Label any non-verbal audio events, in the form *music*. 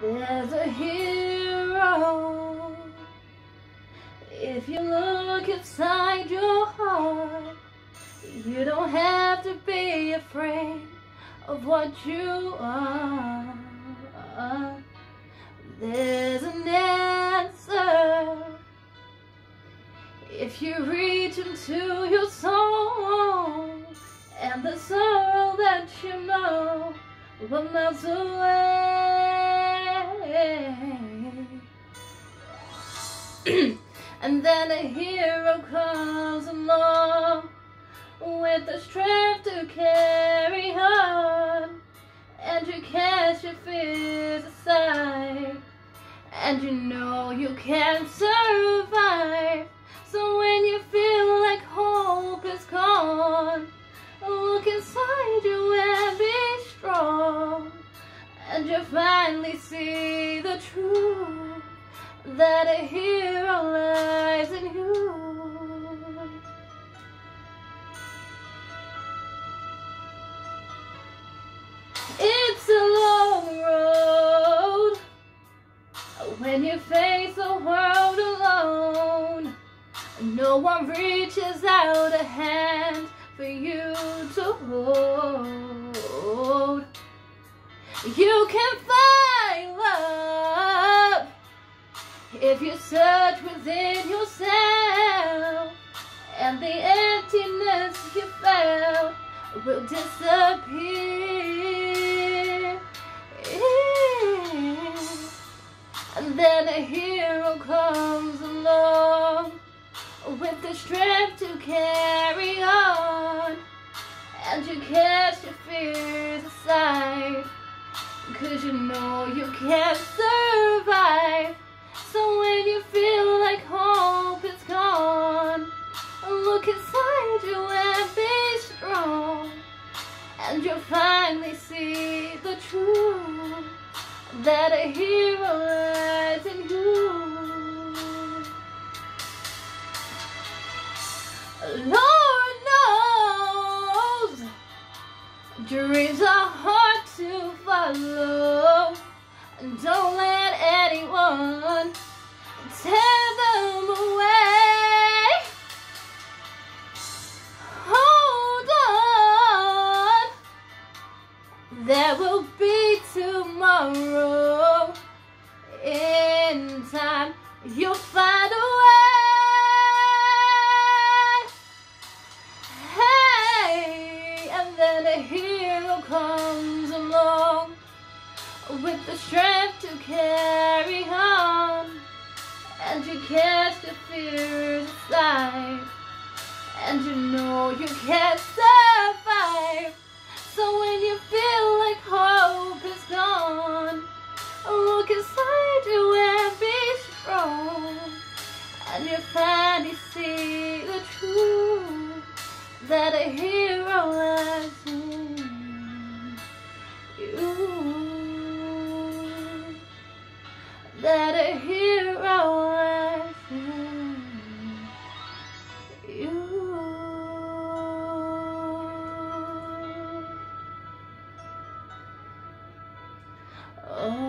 There's a hero. If you look inside your heart, you don't have to be afraid of what you are. There's an answer. If you reach into your soul and the sorrow that you know will melt away. *clears throat* and then a hero comes along with the strength to carry on. And you cast your fears aside. And you know you can survive. So when you feel like hope is gone, look inside you and be strong. And you finally see the truth that a hero lies in you. It's a long road when you face the world alone. No one reaches out a hand for you to hold. You can find if you search within yourself, and the emptiness you felt will disappear. And then a hero comes along with the strength to carry on. And you cast your fears aside, cause you know you can't survive. So when you feel like hope is gone, look inside you and be strong. And you'll finally see the truth that a hero lies in you. Lord knows dreams are hard to follow. Don't let anyone tear them away. Hold on, there will be tomorrow. In time, you'll find a way. Hey, and then a hero comes along with the strength to carry on. And you cast your fears aside. And you know you can't survive. So when you feel like hope is gone, look inside you and be strong. And you finally see the truth that a hero lies Oh.